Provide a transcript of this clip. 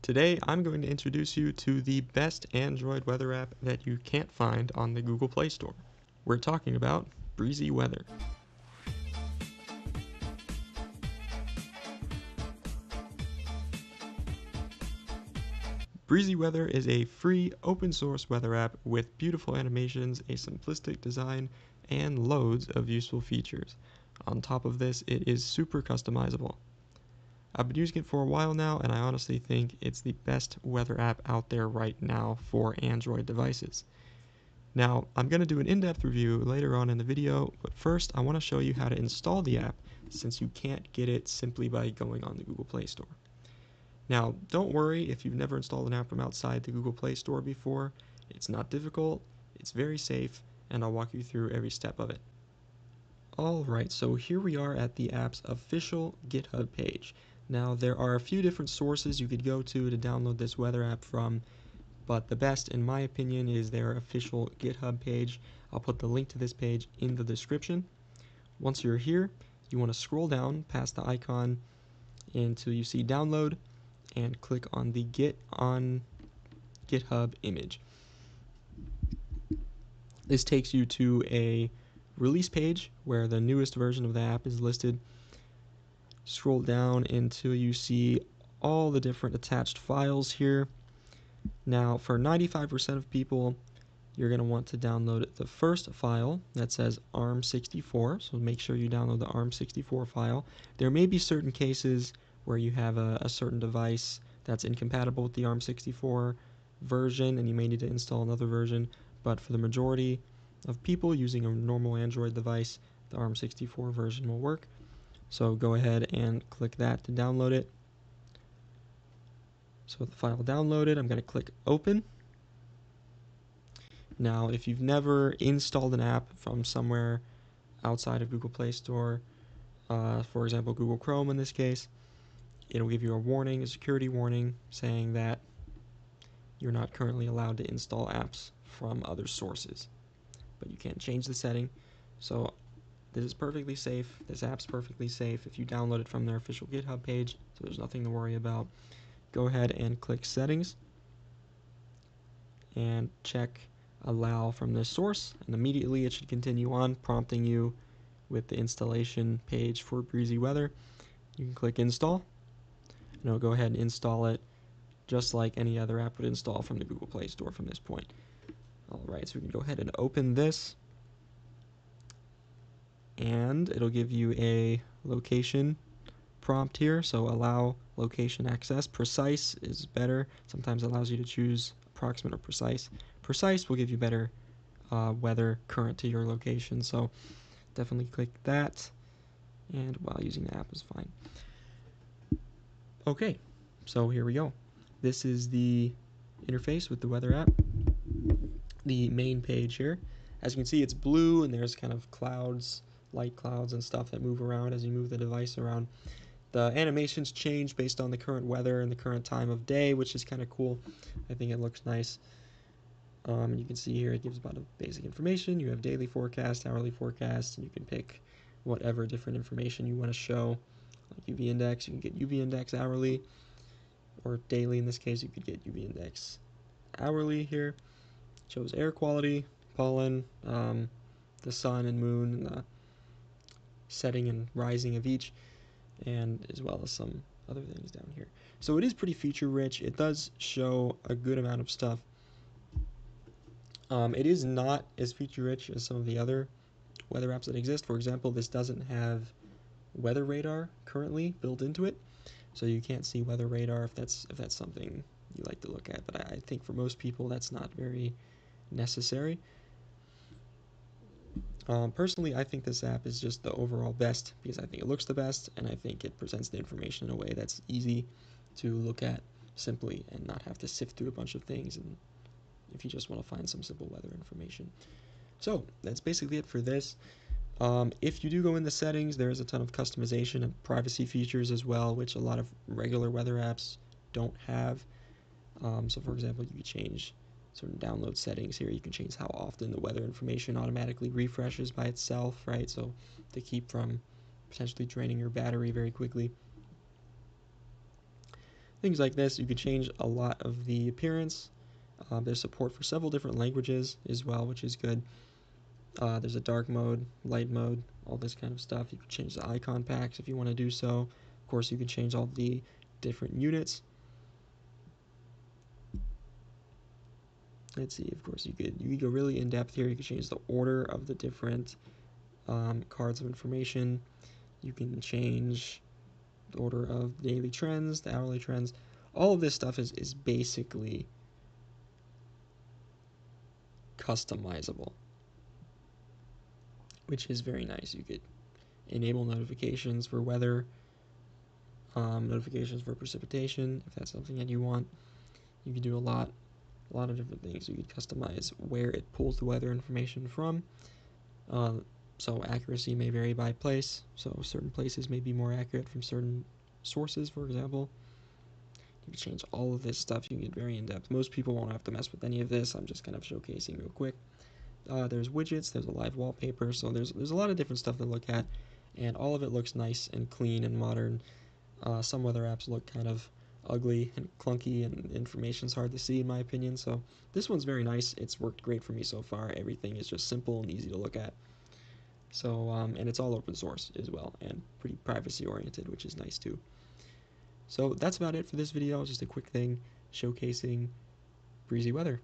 Today I'm going to introduce you to the best Android weather app that you can't find on the Google Play Store. We're talking about Breezy Weather. Breezy Weather is a free open source weather app with beautiful animations, a simplistic design, and loads of useful features. On top of this, it is super customizable. I've been using it for a while now, and I honestly think it's the best weather app out there right now for Android devices. Now, I'm going to do an in-depth review later on in the video, but first I want to show you how to install the app since you can't get it simply by going on the Google Play Store. Now, don't worry if you've never installed an app from outside the Google Play Store before. It's not difficult, it's very safe, and I'll walk you through every step of it. Alright, so here we are at the app's official GitHub page. Now, there are a few different sources you could go to to download this weather app from, but the best, in my opinion, is their official GitHub page. I'll put the link to this page in the description. Once you're here, you want to scroll down past the icon until you see download and click on the Git on GitHub image. This takes you to a release page where the newest version of the app is listed. Scroll down until you see all the different attached files here. Now, for 95% of people, you're going to want to download the first file that says ARM64. So make sure you download the ARM64 file. There may be certain cases where you have a, a certain device that's incompatible with the ARM64 version and you may need to install another version but for the majority of people using a normal Android device the ARM64 version will work so go ahead and click that to download it so the file downloaded I'm going to click open now if you've never installed an app from somewhere outside of Google Play Store uh, for example Google Chrome in this case it'll give you a warning, a security warning, saying that you're not currently allowed to install apps from other sources. But you can't change the setting. So this is perfectly safe. This app's perfectly safe if you download it from their official GitHub page, so there's nothing to worry about. Go ahead and click Settings and check Allow from this source, and immediately it should continue on, prompting you with the installation page for Breezy Weather. You can click Install, and it'll go ahead and install it just like any other app would install from the Google Play Store from this point. Alright, so we can go ahead and open this and it'll give you a location prompt here so allow location access precise is better sometimes allows you to choose approximate or precise precise will give you better uh, weather current to your location so definitely click that and while using the app is fine Okay, so here we go. This is the interface with the weather app. The main page here. As you can see, it's blue and there's kind of clouds, light clouds and stuff that move around as you move the device around. The animations change based on the current weather and the current time of day, which is kind of cool. I think it looks nice. Um, you can see here it gives about a basic information. You have daily forecast, hourly forecast, and you can pick whatever different information you want to show like UV index. You can get UV index hourly or daily in this case. You could get UV index hourly here. It shows air quality, pollen, um, the sun and moon, and the setting and rising of each, and as well as some other things down here. So it is pretty feature rich. It does show a good amount of stuff. Um, it is not as feature rich as some of the other weather apps that exist. For example, this doesn't have weather radar currently built into it, so you can't see weather radar if that's if that's something you like to look at. But I, I think for most people that's not very necessary. Um, personally, I think this app is just the overall best because I think it looks the best and I think it presents the information in a way that's easy to look at simply and not have to sift through a bunch of things and if you just want to find some simple weather information. So that's basically it for this. Um, if you do go in the settings, there's a ton of customization and privacy features as well, which a lot of regular weather apps don't have. Um, so for example, you can change certain download settings here. You can change how often the weather information automatically refreshes by itself, right? So to keep from potentially draining your battery very quickly. things like this. You could change a lot of the appearance. Uh, there's support for several different languages as well, which is good. Uh, there's a dark mode, light mode, all this kind of stuff. You can change the icon packs if you want to do so. Of course, you can change all the different units. Let's see, of course, you could you could go really in depth here. You could change the order of the different um, cards of information. You can change the order of daily trends, the hourly trends. All of this stuff is, is basically customizable, which is very nice. You could enable notifications for weather, um, notifications for precipitation, if that's something that you want. You can do a lot, a lot of different things. You could customize where it pulls the weather information from. Uh, so accuracy may vary by place. So certain places may be more accurate from certain sources, for example. You can change all of this stuff. You can get very in depth. Most people won't have to mess with any of this. I'm just kind of showcasing real quick. Uh, there's widgets. There's a live wallpaper. So there's there's a lot of different stuff to look at, and all of it looks nice and clean and modern. Uh, some weather apps look kind of ugly and clunky, and information's hard to see in my opinion. So this one's very nice. It's worked great for me so far. Everything is just simple and easy to look at. So, um, and it's all open source as well, and pretty privacy oriented, which is nice too. So that's about it for this video, just a quick thing showcasing breezy weather.